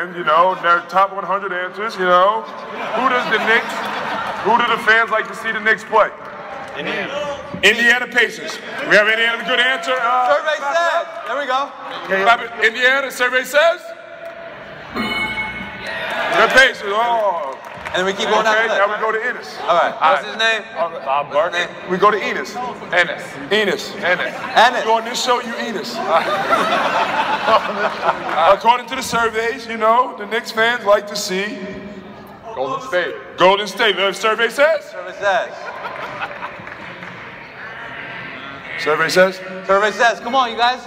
And, you know, their top 100 answers, you know. Who does the Knicks, who do the fans like to see the Knicks play? Indiana. Indiana Pacers. We have Indiana, good answer. Uh, Survey said. There we go. clap it. Indiana, survey says? The Pacers, oh. And then we keep going Okay, now we go to Enos. All right. What's his name? Bob Barker. We go to Enos. Ennis. Enos. Ennis. Ennis. You on this show, you Enos. According to the surveys, you know, the Knicks fans like to see Golden State. Golden State. The survey says? Survey says. Survey says? Survey says. Come on, you guys.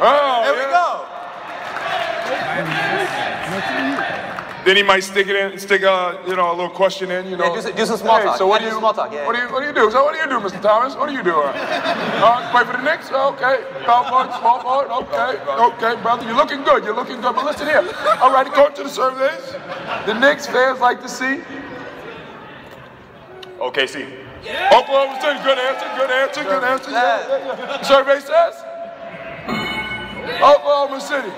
Oh, There we go. Then he might stick it in, stick a, you know, a little question in, you know. Yeah, do some- do some small Hey, talk. So what Yeah, do do you, small talk, yeah, what do you, what do you do? So what do you do, Mr. Thomas? What do you do? Uh, play for the Knicks? Okay. Small forward, small forward. Okay. Okay, brother. You're looking good. You're looking good. But listen here. All right, according to the surveys, the Knicks fans like to see OKC. Oklahoma City. Good answer. Good answer. Good answer. Yeah, yeah, yeah. Survey says Oklahoma City.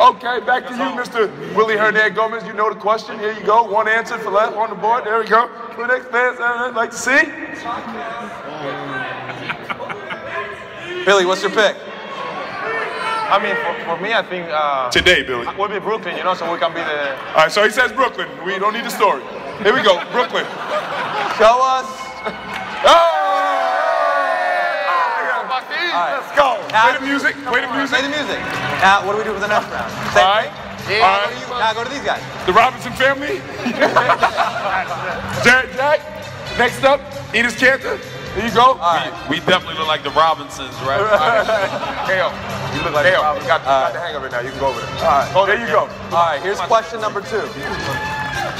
Okay, back to you, Mr. Willy Hernangomez. You know the question. Here you go. One answer for left on the board. There we go. Who Knicks fans I'd like to see? Billy, what's your pick? I mean, for, for me, I think uh, Today, Billy. we'll be Brooklyn, you know, so we can be the. All right, so he says Brooklyn. We don't need the story. Here we go. Brooklyn. Show us. Right. Let's go. Play the music. Play the music. Play music. the music. Now, what do we do for the next round? Same All right. thing? All Now, go to you- now go to these guys. The Robinson family. Jarrett Jack. Next up, Enos Kanter. There you go. All right. We definitely look like the Robinsons, right? Kale. You look like Kale. You got, you got the hang of it now. You can go over there. All right. there you go. All right, here's question number two.